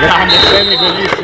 ده عم سامي بوليس